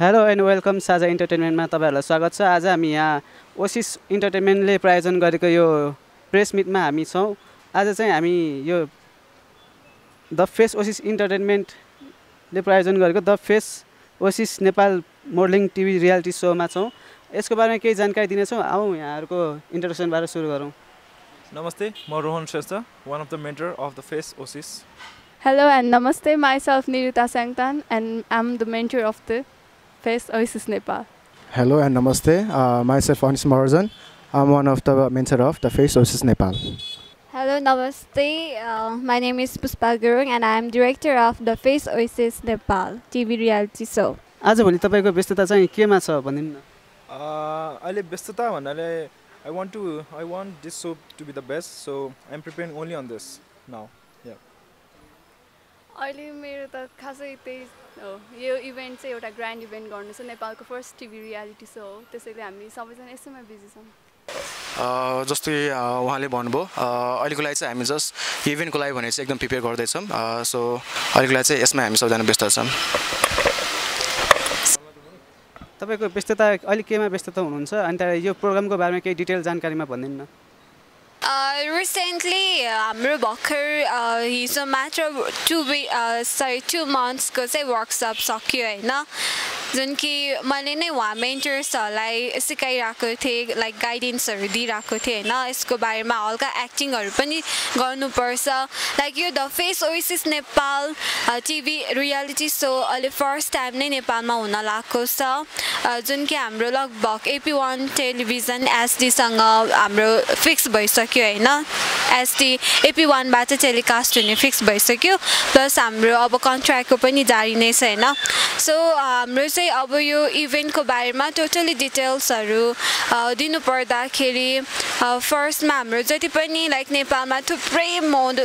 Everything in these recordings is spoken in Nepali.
हेलो एन्ड वेलकम साझा इन्टरटेनमेन्टमा तपाईँहरूलाई स्वागत छ। आज हामी यहाँ ओसिस इन्टरटेनमेन्टले प्रायोजन गरेको यो प्रेस मिटमा हामी छौँ। आज चाहिँ हामी यो द फेस ओसिस इन्टरटेनमेन्टले प्रायोजन गरेको the face Oasis Nepal modeling TV reality सोमा छौँ। यसको बारेमा केही जानकारी दिनेछौँ। आउँ यहाँहरूको इन्ट्रोडक्सनबाट सुरु गरौँ। नमस्ते म Rohan Shrestha one of the mentor of the face Oasis Hello and namaste. Myself Niruta Sangtan and I'm the mentor of the FACE Oasis Nepal. Hello and namaste. Uh, myself Anis Mahajan. I'm one of the mentor of the Face Oasis Nepal. Hello, Namaste. Uh, my name is Puspa Gurung and I am director of the Face Oasis Nepal TV reality show. आजभोलि तपाईँको व्यस्तता चाहिँ केमा छ भनिदिनु न अहिले व्यस्तता भन्नाले I want to I want this so to be the best so I am preparing only on this now अहिले मेरो त खासै त्यही हो। यो इभेन्ट चाहिँ एउटा ग्रान्ड इभेन्ट गर्नु छ। नेपालको फर्स्ट टिभी रियालिटी सो हो। त्यसैले हामी सबैजना यसैमा बिजी छौँ। अ, जस्तै उहाँले भन्नुभयो अ, अहिलेको लागि चाहिँ हामी जस्ट इभेन्टको लागि भनेर चाहिँ एकदम प्रिपेयर गर्दैछौँ। अ, सो अहिलेको लागि चाहिँ यसमा हामी सबजना व्यस्त छौँ। तपाईँको व्यस्तता अहिले केमा व्यस्तता हुनुहुन्छ? अनि त्यहाँ यो प्रोग्रामको बारेमा केही डिटेल जानकारीमा भनिदिनु न। रिसेन्टली हाम्रो भर्खर हिजो मात्र टु वी सरी टु मन्थ्सको चाहिँ वर्कसप सक्यो होइन जुन कि मैले नै उहाँ मेन्टर्सहरूलाई सिकाइरहेको थिएँ लाइक गाइडेन्सहरू दिइरहेको थिएँ होइन यसको बारेमा हल्का एक्टिङहरू पनि गर्नुपर्छ लाइक यो the face Oasis Nepal TV reality show अहिले फर्स्ट टाइम नै नेपालमा हुन लागेको छ जुन कि हाम्रो लगभग एपी वान टेलिभिजन एसडीसँग हाम्रो फिक्स भइसक्यो होइन एसडी एपी वानबाट टेलिकास्ट हुने फिक्स भइसक्यो प्लस हाम्रो अब कन्ट्र्याक्टको पनि जारी नै छ होइन सो हाम्रो चाहिँ अब यो इभेन्टको बारेमा टोटली डिटेल्सहरू दिनुपर्दाखेरि फर्स्टमा हाम्रो जति पनि लाइक नेपालमा थुप्रै मोड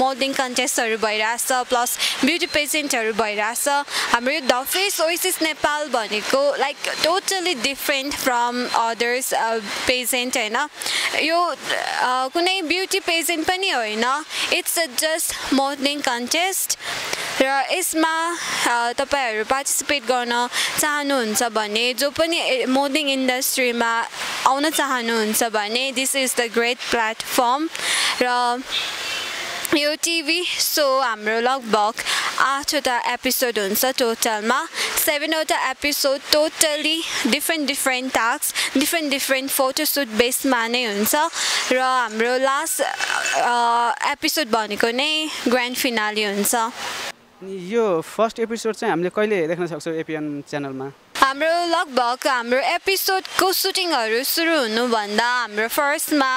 मोडलिङ कन्टेस्टहरू भइरहेछ प्लस ब्युटी पेसेन्टहरू भइरहेछ। हाम्रो यो द फेस ओइसिस नेपाल भनेको like totally different from others pageant होइन। यो कुनै ब्युटी पेजेन्ट पनि होइन। इट्स जस्ट मोडलिङ कन्टेस्ट र यसमा तपाईँहरू पार्टिसिपेट गर्न चाहनुहुन्छ भने जो पनि मोडलिङ इन्डस्ट्रीमा आउन चाहनुहुन्छ भने this is the great platform र यो टिभी सो हाम्रो लगभग आठवटा एपिसोड हुन्छ टोटलमा सेभेनवटा episode totally different different task different different photoshoot बेसमा नै हुन्छ र हाम्रो लास्ट एपिसोड भनेको नै ग्रान्ड फिनाली हुन्छ यो फर्स्ट एपिसोड चाहिँ हामीले कहिले देख्न सक्छौँ एपिएन च्यानलमा? हाम्रो लगभग हाम्रो एपिसोडको सुटिङहरू सुरु हुनुभन्दा हाम्रो फर्स्टमा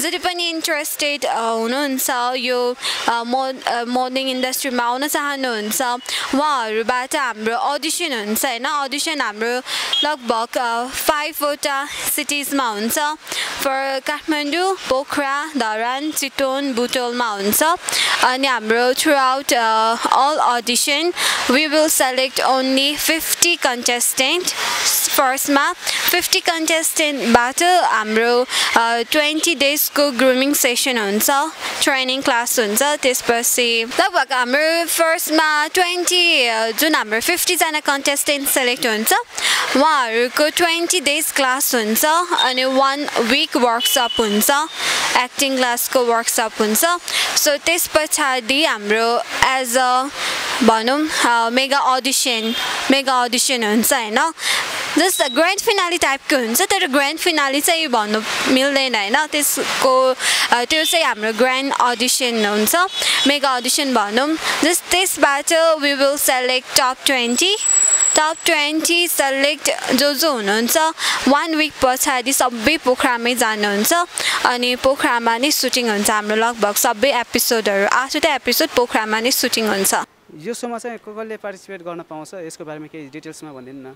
जति पनि इन्ट्रेस्टेड हुनुहुन्छ यो मोड मोडलिङ इन्डस्ट्रीमा आउन चाहनुहुन्छ उहाँहरूबाट हाम्रो अडिसन हुन्छ होइन? अडिसन हाम्रो लगभग फाइभवटा सिटिजमा हुन्छ। फर काठमाडौँ पोखरा धरान चितवन बुटोलमा हुन्छ। अनि हाम्रो throughout all audition we will select only fifty contestant point फर्स्टमा फिफ्टी कन्टेस्टेन्टबाट हाम्रो ट्वेन्टी डेजको ग्रुमिङ सेसन हुन्छ ट्रेनिङ क्लास हुन्छ। त्यसपछि लगभग हाम्रो फर्स्टमा ट्वेन्टी जुन हाम्रो फिफ्टीजना कन्टेस्टेन्ट सेलेक्ट हुन्छ उहाँहरूको ट्वेन्टी डेज क्लास हुन्छ अनि वान विक वर्कसप हुन्छ एक्टिङ क्लासको वर्कसप हुन्छ। सो त्यस पछाडि हाम्रो एज अ भनौँ मेगा अडिसन मेगा अडिसन हुन्छ होइन? जस्ट ग्रान्ड फिनाली टाइपको हुन्छ तर ग्रान्ड फिनाली चाहिँ भन्नु मिल्दैन होइन? त्यसको त्यो चाहिँ हाम्रो ग्रान्ड अडिसन हुन्छ। मेगा अडिसन भनौँ। जस्ट त्यसबाट we will select top twenty top twenty select जो जो हुनुहुन्छ वान विक पछाडि सबै पोखरामै जानुहुन्छ। अनि पोखरामा नै सुटिङ हुन्छ हाम्रो लगभग सबै एपिसोडहरू आठवटा एपिसोड पोखरामा नै सुटिङ हुन्छ। यो सोमा चाहिँ कसले पार्टिसिपेट गर्न पाउँछ? यसको बारेमा केही डिटेल्समा भनिदिनु न।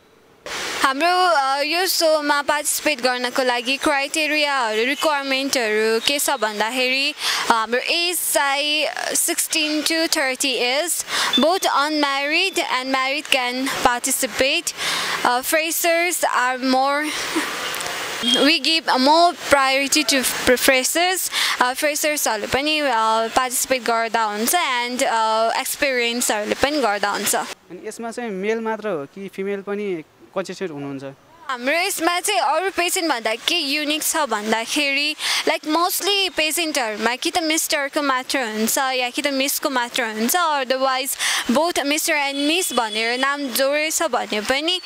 हाम्रो यो सोमा पार्टिसिपेट गर्नको लागि क्राइटेरियाहरू रिक्वायरमेन्टहरू के छ भन्दाखेरि हाम्रो एज चाहिँ sixteen to thirty is both unmarried and married can participate. Freshers are more give a more priority to freshers फ्रेसर्सहरूले पनि पार्टिसिपेट गर्दा हुन्छ एन्ड एक्सपिरियन्सहरूले पनि गर्दा हुन्छ। अनि यसमा चाहिँ मेल मात्र हो कि फिमेल पनि कन्सेस्टेड हुनुहुन्छ? हाम्रो यसमा चाहिँ अरू पेसेन्ट भन्दा के युनिक छ भन्दाखेरि लाइक मोस्टली पेसेन्टहरूमा कि त मिस्टरको मात्र हुन्छ या कि त मिसको मात्र हुन्छ otherwise both mister and miss भनेर नाम जोडेछ भने पनि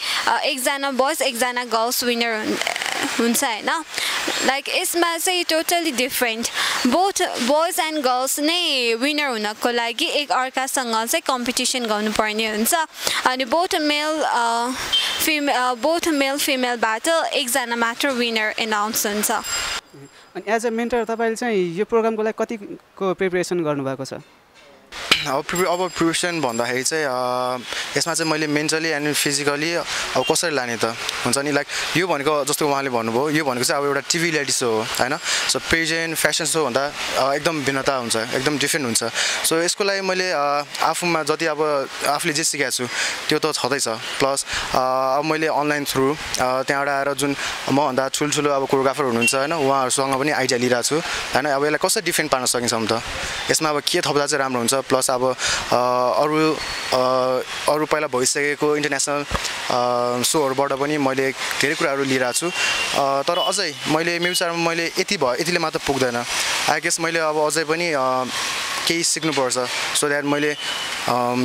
एकजना बोइज एकजना गर्ल्स विनर हुन्छ होइन? लाइक यसमा चाहिँ totally different both boys and girls नै विनर हुनको लागि एक अर्कासँग चाहिँ कम्पिटिसन गर्नुपर्ने हुन्छ। अनि बोथ मेल फिमे बोथ मेल फिमेलबाट एकजना मात्र विनर एनाउन्स हुन्छ। अनि एज अ मेन्टर तपाईँले चाहिँ यो प्रोग्रामको लागि कतिको प्रिपेरेसन गर्नुभएको छ? अब प्रिपे अब प्रिपरेसन भन्दाखेरि चाहिँ यसमा चाहिँ मैले मेन्टली एन्ड फिजिकली अब कसरी लाने त? हुन्छ नि लाइक यो भनेको जस्तो उहाँले भन्नुभयो यो भनेको चाहिँ अब एउटा टिभी रियालिटी सो हो होइन? सो प्रेजेन्ट फ्यासन सो भन्दा एकदम भिन्नता हुन्छ एकदम डिफ्रेन्ट हुन्छ। सो यसको लागि मैले आफूमा जति अब आफूले जे सिकेको छु त्यो त छँदैछ। प्लस अब मैले अनलाइन थ्रु त्यहाँबाट आएर जुन मभन्दा ठुल्ठुलो अब कोरियोग्राफर हुनुहुन्छ होइन? उहाँहरूसँग पनि आइडिया लिइरहेको छु होइन? अब यसलाई कसरी डिफ्रेन्ट पार्न सकिन्छ त? यसमा अब के थप्दा चाहिँ राम्रो हुन्छ? प्लस अब अरू अरू पहिला भइसकेको इन्टरनेसनल सोहरूबाट पनि मैले धेरै कुराहरू लिइरहेको छु। तर अझै मैले मेरो मैले यति भयो यतिले मात्र पुग्दैन। आई गेस मैले अब अझै पनि केही सिक्नुपर्छ। सो द्याट मैले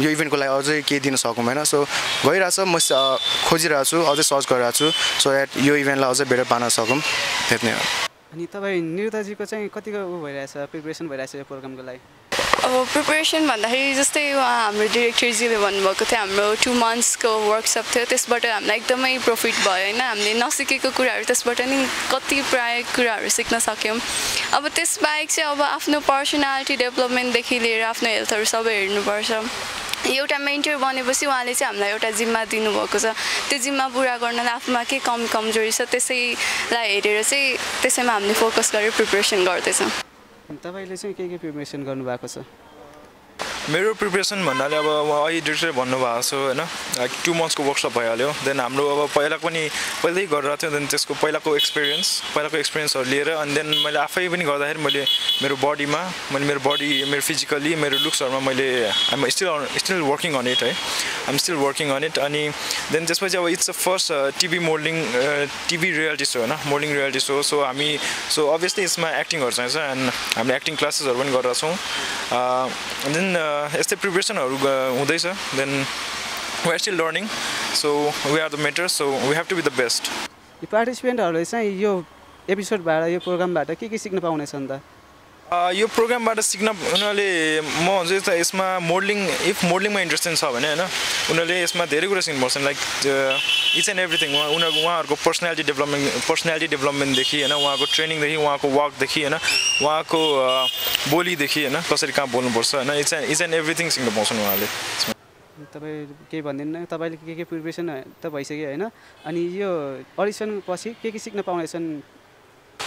यो इभेन्टको लागि अझै केही दिन सकौँ होइन? सो गइरहेको छ म खोजिरहेको छु अझै सर्च गरिरहेको छु। सो द्याट यो इभेन्टलाई अझै बेटर पार्न सकौँ त्यति हो अनि तपाईँ निरुताजीको चाहिँ कतिको ऊ भइरहेछ प्रिपेरेसन भइरहेछ यो प्रोग्रामको लागि? अब प्रिपेरेसन भन्दाखेरि जस्तै उहाँ हाम्रो डिरेक्टरजीले भन्नुभएको थियो हाम्रो टु मन्थ्सको वर्कसप थियो त्यसबाट हामीलाई एकदमै प्रफिट भयो होइन? हामीले नसिकेको कुराहरू त्यसबाट नि कति प्राय कुराहरू सिक्न सक्यौँ। अब त्यसबाहेक चाहिँ अब आफ्नो पर्सनालिटी डेभलपमेन्टदेखि लिएर आफ्नो हेल्थहरू सबै हेर्नुपर्छ। एउटा मेन्टर बनेपछि उहाँले चाहिँ हामीलाई एउटा जिम्मा दिनुभएको छ। त्यो जिम्मा पुरा गर्नलाई आफूमा के कमी कमजोरी छ त्यसैलाई हेरेर चाहिँ त्यसैमा हामीले फोकस गरेर प्रिपेरेसन गर्दैछौँ। तपाईँले चाहिँ के के प्रिपेरेसन गर्नुभएको छ? मेरो प्रिपेरेसन भन्नाले अब अहिले डिरेक्टर भन्नुभएको छ होइन? टु मन्थ्सको वर्कसप भइहाल्यो। देन हाम्रो अब पहिला पनि पहिल्यै गरिरहेको थियो देन त्यसको पहिलाको एक्सपिरियन्स पहिलाको एक्सपिरियन्सहरू लिएर अनि देन मैले आफै पनि गर्दाखेरि मैले मेरो बडीमा मैले मेरो बडी मेरो फिजिकली मेरो लुक्सहरूमा मैले I'm still still working on it है? I'm still working on it अनि देन त्यसपछि अब it's a first TV modeling TV reality show होइन? मोडलिङ रियालिटी सो सो हामी सो अभियसली यसमा एक्टिङहरू चाहिन्छ एन्ड हामीले एक्टिङ क्लासेसहरू पनि गरेर छौँ देन यस्तै प्रिपेरेसनहरू हुँदैछ then we are still learning so we are the matter so we have to be the best पार्टिसिपेन्टहरूले चाहिँ यो एपिसोडबाट यो प्रोग्रामबाट के के सिक्न पाउनेछन् त यो प्रोग्रामबाट सिक्न उनीहरूले म भन्छु यसमा मोडलिङ इफ मोडलिङमा इन्ट्रेस्टेड छ भने होइन उनीहरूले यसमा धेरै कुरा सिक्नुपर्छ लाइक इच एन्ड एभ्रिथिङ उहाँ उनीहरूको उहाँहरूको पर्सनालिटी डेभलपमेन्ट पर्सनालिटी डेभलपमेन्टदेखि होइन उहाँको ट्रेनिङदेखि उहाँको वर्कदेखि होइन उहाँको बोलीदेखि होइन कसरी कहाँ बोल्नुपर्छ होइन each and each and everything सिक्न पाउँछन् उहाँहरूले तपाईँ केही भनिदिनु तपाईँले के के प्रिपेरेसन त भइसक्यो होइन अनि यो अडिसन पछि के के सिक्न पाउनेछन्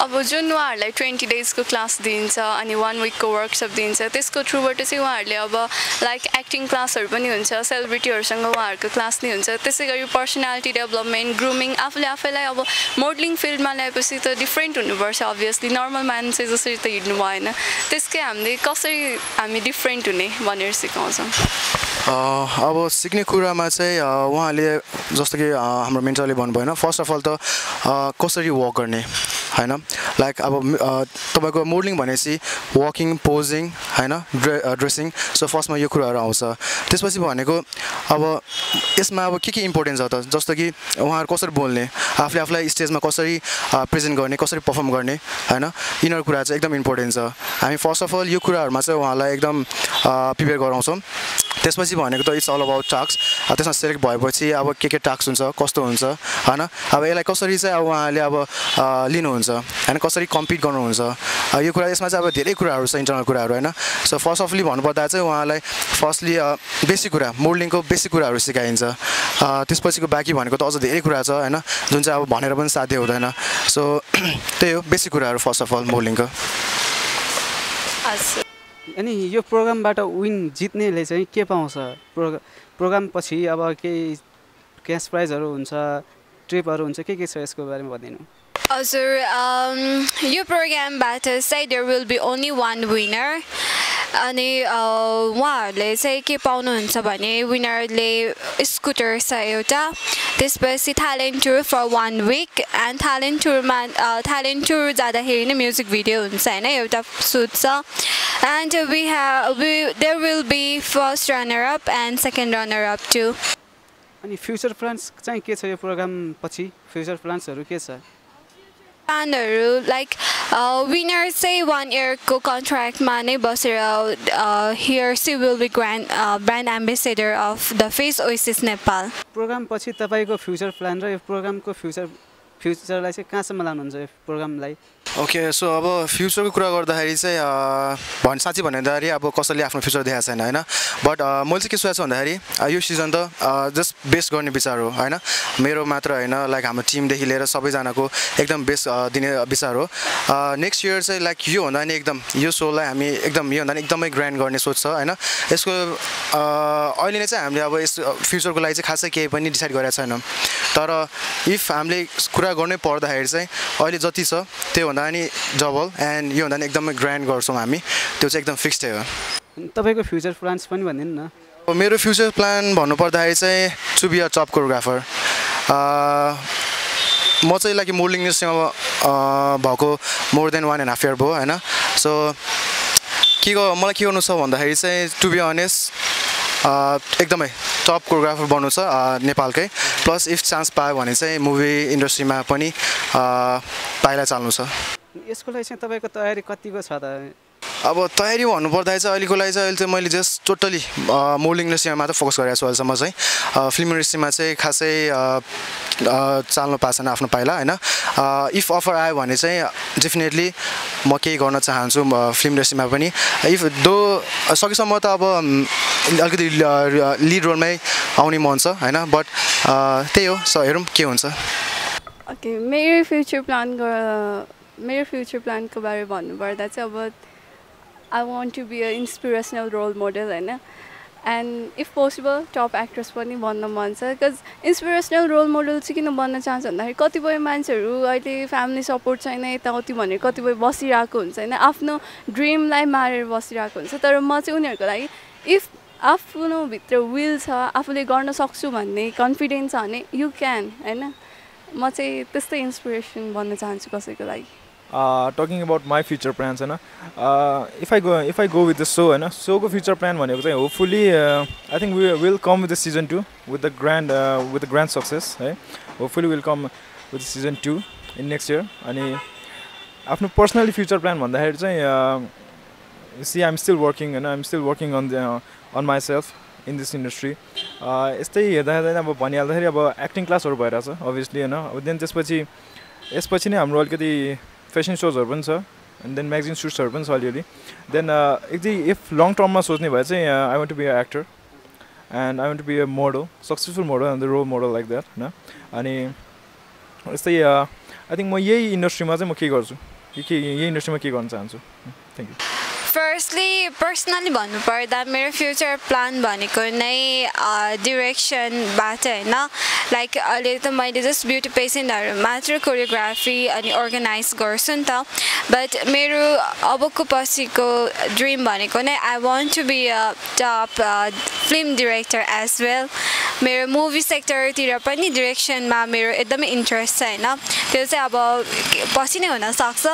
अब जुन उहाँहरूलाई ट्वेन्टी डेजको क्लास दिइन्छ अनि वान विकको वर्कसप दिइन्छ त्यसको थ्रुबाट चाहिँ उहाँहरूले अब लाइक एक्टिङ क्लासहरू पनि हुन्छ सेलिब्रिटीहरूसँग उहाँहरूको क्लास नै हुन्छ। त्यसै गरी पर्सनालिटी डेभलपमेन्ट ग्रुमिङ आफूले आफैलाई अब मोडलिङ फिल्डमा ल्याएपछि त डिफ्रेन्ट हुनुपर्छ अभियसली नर्मल मान्छे जसरी त हिँड्नु भएन। त्यसकै हामीले कसरी हामी डिफ्रेन्ट हुने भनेर सिकाउँछौँ। अब सिक्ने कुरामा चाहिँ उहाँले जस्तो कि हाम्रो मेन्टरले भन्नुभयो होइन फर्स्ट अफ अल त कसरी वक गर्ने? होइन? लाइक अब तपाईँको मोडलिङ भनेपछि वकिङ पोजिङ होइन? ड्रे ड्रेसिङ सो फर्स्टमा यो कुराहरू आउँछ। त्यसपछि भनेको अब यसमा अब के के इम्पोर्टेन्स छ त? जस्तो कि उहाँहरू कसरी बोल्ने? आफूले आफूलाई स्टेजमा कसरी प्रेजेन्ट गर्ने कसरी पर्फर्म गर्ने होइन? यिनीहरू कुरा चाहिँ एकदम इम्पोर्टेन्ट छ। हामी फर्स्ट अफ अल यो कुराहरूमा चाहिँ उहाँलाई एकदम प्रिपेयर गराउँछौँ। त्यसपछि भनेको त इट्स अल अबाउट टास्क त्यसमा सेलेक्ट भएपछि अब के के टास्क हुन्छ कस्तो हुन्छ होइन? अब यसलाई कसरी चाहिँ अब उहाँले अब लिनुहुन्छ होइन? कसरी कम्पिट गर्नुहुन्छ? यो कुरा यसमा चाहिँ अब धेरै कुराहरू छ इन्टरनल कुराहरू होइन? सो फर्स्ट अफली भन्नुपर्दा चाहिँ उहाँलाई फर्स्टली बेसिक कुरा मोडलिङको बेसिक कुराहरू सिकाइन्छ। त्यसपछिको बाँकी भनेको त अझ धेरै कुरा छ होइन? जुन चाहिँ अब भनेर पनि साध्य हुँदैन। सो त्यही हो बेसिक कुराहरू फर्स्ट अफ अल मोडलिङको अनि यो प्रोग्रामबाट विन जित्नेले चाहिँ के पाउँछ? प्रोग्रा प्रोग्राम पछि अब केही क्यास प्राइजहरू हुन्छ ट्रिपहरू हुन्छ के के छ यसको बारेमा भनिदिनु? हजुर यो प्रोग्रामबाट चाहिँ there will be only one winner अनि उहाँहरूले चाहिँ के पाउनुहुन्छ भने विनरले स्कुटर छ एउटा। त्यसपछि Thailand tour for one week and Thailand टुरमा थाइल्यान्ड टुर जाँदाखेरि नै म्युजिक भिडियो हुन्छ होइन? एउटा सुट छ। And we we there will be first runner up and second runner up too अनि फ्युचर प्लान्स चाहिँ के छ यो प्रोग्राम पछि? फ्युचर प्लान्सहरू के छ? प्लानहरू लाइक विनर चाहिँ वान इयरको कन्ट्र्याक्टमा नै बसेर here she will be grand brand ambassador of the face Oasis Nepal program पछि तपाईँको फ्युचर प्लान र यो प्रोग्रामको फ्युचर फ्युचरलाई चाहिँ कहाँसम्म लानुहुन्छ यो प्रोग्रामलाई ओके सो अब फ्युचरको कुरा गर्दाखेरि चाहिँ भन् साँच्ची भन्दाखेरि अब कसैले आफ्नो फ्युचर देखाएको छैन होइन? बट मैले चाहिँ के सोचेको छु भन्दाखेरि यो सिजन त जस्ट बेस्ट गर्ने विचार हो होइन? मेरो मात्र होइन लाइक हाम्रो टिमदेखि लिएर सबैजनाको एकदम बेस्ट दिने विचार हो। नेक्स्ट इयर चाहिँ लाइक योभन्दा नि एकदम यो सोलाई हामी एकदम योभन्दा नि एकदमै ग्रान्ड गर्ने सोच छ होइन? यसको अहिले नै चाहिँ हामीले अब यस फ्युचरको लागि चाहिँ खासै केही पनि डिसाइड गरेको छैनौँ। तर इफ हामीले कुरा गर्नै पर्दाखेरि चाहिँ अहिले जति छ त्योभन्दा नि डबल एन्ड योभन्दा नि एकदमै ग्रान्ड गर्छौँ हामी। त्यो चाहिँ एकदम फिक्स्डै हो तपाईँको फ्युचर प्लान्स पनि भनिदिनु न। मेरो फ्युचर प्लान भन्नुपर्दाखेरि चाहिँ to be a top choreographer म चाहिँ मोडलिङ इन्डस्ट्रीमा अ, भएको more than one and half year भयो होइन? सो के ग मलाई के गर्नु छ भन्दाखेरि चाहिँ टु बी अनेस्ट एकदमै टप कोरियोग्राफर बन्नु छ नेपालकै। प्लस इफ चान्स पायो भने चाहिँ मुभी इन्डस्ट्रीमा पनि पाइला चाल्नु छ? यसको लागि चाहिँ तपाईँको तयारी कतिको छ त? अब तयारी भन्नुपर्दाखेरि चाहिँ अहिलेको लागि चाहिँ अहिले चाहिँ मैले जस्ट टोटली मोडलिङ इन्डस्ट्रीमा मात्र फोकस गरेको छु अहिलेसम्म चाहिँ। फिल्म इन्डस्ट्रीमा चाहिँ खासै चाल्नु पाएको छैन आफ्नो पाइला होइन? इफ अफर आयो भने चाहिँ डेफिनेटली म केही गर्न चाहन्छु फिल्म इन्डस्ट्रीमा पनि। इफ दो सकेसम्म त अब अलिकति लिड रोलमै आउने मन छ होइन? बट त्यही हो स हेरौँ के हुन्छ। ओके मेरो फ्युचर प्लान मेरो फ्युचर प्लानको बारे भन्नुपर्दा चाहिँ अब I want to be a inspirational role model होइन and if possible top actress पनि बन्न मन छ बिकज इन्सपिरेसनल रोल मोडल चाहिँ किन बन्न चाहन्छु भन्दाखेरि कतिपय मान्छेहरू अहिले फ्यामिली सपोर्ट छैन यताउति भनेर कतिपय बसिरहेको हुन्छ होइन आफ्नो ड्रिमलाई मारेर बसिरहेको हुन्छ तर म चाहिँ उनीहरूको लागि इफ आफ्नो भित्र विल छ आफूले गर्न सक्छु भन्ने कन्फिडेन्स छ भने यु क्यान होइन म चाहिँ त्यस्तै इन्सपिरेसन बन्न चाहन्छु कसैको लागि। Talking about my future plans होइन? If I go if I go with the show होइन? सोको फ्युचर प्लान भनेको चाहिँ hopefully I think we will come with the season two with the grand with the grand success है? Hopefully will come with season two in next year अनि आफ्नो पर्सनली फ्युचर प्लान भन्दाखेरि चाहिँ सी आइएम स्टिल वर्किङ होइन? I'm still working on the on myself in this industry यस्तै हेर्दा हेर्दा अब भनिहाल्दाखेरि अब एक्टिङ क्लासहरू भइरहेछ अभियसली होइन। अब देन त्यसपछि यसपछि नै हाम्रो अलिकति फेसन सोजहरू पनि छ एन्ड देन म्यागजिन सुट्सहरू पनि छ अलिअलि। देन यदि इफ लङ टर्ममा सोच्ने भए चाहिँ I want to be a actor and I want to be a model successful model and the role model like that होइन। अनि यस्तै आई थिङ्क म यही इन्डस्ट्रीमा चाहिँ म के गर्छु? यही इन्डस्ट्रीमा के गर्न चाहन्छु? थ्याङ्क यू फर्स्टली पर्सनली भन्नुपर्दा मेरो फ्युचर प्लान भनेको नै डिरेक्सनबाट होइन लाइक अहिले त मैले जस्ट ब्युटी पेसेन्टहरू मात्र कोरियोग्राफी अनि अर्गनाइज गर्छु नि त बट मेरो अबको पछिको ड्रिम भनेको नै I want to be a top film director as well मेरो मुभी सेक्टरतिर पनि डिरेक्सनमा मेरो एकदमै इन्ट्रेस्ट छ होइन? त्यो चाहिँ अब पछि नै हुनसक्छ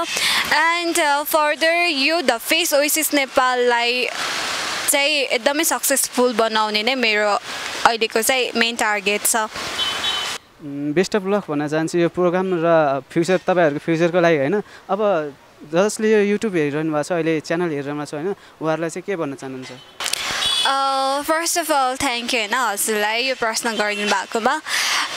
एन्ड फर्दर यो द फेस ओइसिस नेपाललाई चाहिँ एकदमै सक्सेसफुल बनाउने नै मेरो अहिलेको चाहिँ मेन टार्गेट छ। बेस्ट अफ लक भन्न चाहन्छु यो प्रोग्राम र फ्युचर तपाईँहरूको फ्युचरको लागि होइन? अब जसले यो युट्युब हेरिरहनु भएको छ अहिले च्यानल हेरिरहनु भएको छ होइन? उहाँहरूलाई चाहिँ के भन्न चाहनुहुन्छ? First of all thank you होइन हजुरलाई यो प्रश्न गरिदिनु भएकोमा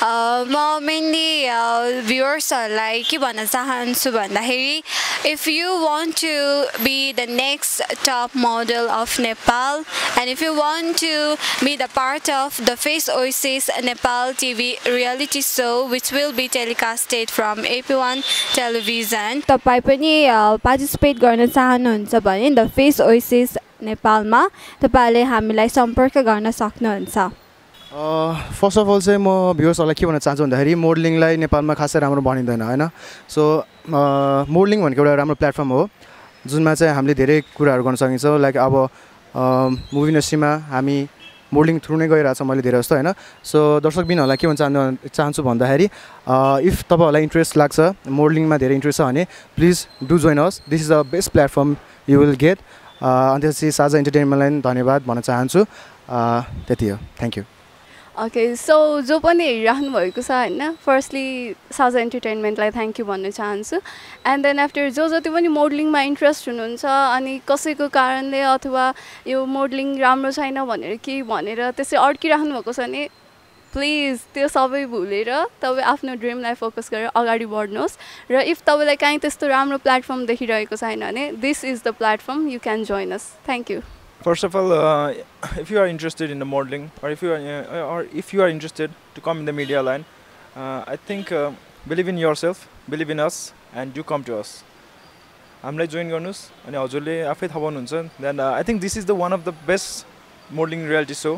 म मेनली भ्युवर्सहरूलाई के भन्न चाहन्छु भन्दाखेरि if you want to be the next top model of Nepal and if you want to be the part of the face Oasis Nepal TV reality show which will be telecasted from AP one television तपाईँ पनि पार्टिसिपेट गर्न चाहनुहुन्छ भने द फेस ओइसिस नेपालमा तपाईँहरूले हामीलाई सम्पर्क गर्न सक्नुहुन्छ। फर्स्ट अफ अल चाहिँ म भ्युवर्सहरूलाई के भन्न चाहन्छु भन्दाखेरि मोडलिङलाई नेपालमा खासै राम्रो भनिँदैन होइन? सो मोडलिङ भनेको एउटा राम्रो प्लेटफर्म हो जुनमा चाहिँ हामीले धेरै कुराहरू गर्न सकिन्छ। लाइक अब मुभी इन्डस्ट्रीमा हामी मोडलिङ थ्रु नै गइरहेको छ मैले धेरै जस्तो होइन? सो दर्शकबिनहरूलाई के भन्न चाहनु चाहन्छु भन्दाखेरि इफ तपाईँहरूलाई इन्ट्रेस्ट लाग्छ मोडलिङमा धेरै इन्ट्रेस्ट छ भने please do join us this is the best platform you will get अनि त्यसपछि साझा इन्टरटेनमेन्टलाई धन्यवाद भन्न चाहन्छु। त्यति हो। थ्याङ्क यू ओके सो जो पनि हेरिराख्नु भएको छ होइन फर्स्टली साझा इन्टरटेनमेन्टलाई थ्याङ्क यू भन्न चाहन्छु। एन्ड देन आफ्टर जो जति पनि मोडलिङमा इन्ट्रेस्ट हुनुहुन्छ अनि कसैको कारणले अथवा यो मोडलिङ राम्रो छैन भनेर केही भनेर त्यसै अड्किराख्नु भएको छ भने प्लिज त्यो सबै भुलेर तपाईँ आफ्नो ड्रिमलाई फोकस गरेर अगाडि बढ्नुहोस्। र इफ तपाईँलाई काहीँ त्यस्तो राम्रो प्लेटफर्म देखिरहेको छैन भने this is the platform you can join us thank you First of all, uh, if you are interested in the modeling, or if you are, uh, or if you are interested to come in the media line, uh, I think uh, believe in yourself, believe. हामीलाई जोइन गर्नुहोस् अनि हजुरले आफै थाहा पाउनुहुन्छ then I think this is the one of the best modeling reality show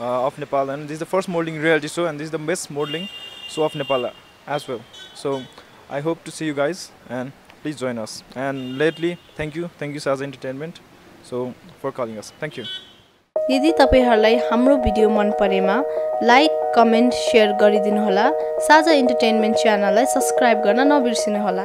of Nepal and this is the first modeling reality show and this is the best modeling show of Nepal as well so I hope to see you guys and please join us and lately thank you thank you Saaj entertainment so for calling us thank you यदि तपाईँहरूलाई हाम्रो भिडियो मन परेमा लाइक कमेन्ट सेयर गरिदिनुहोला। साझा इन्टरटेनमेन्ट च्यानललाई सब्सक्राइब गर्न नबिर्सिनुहोला।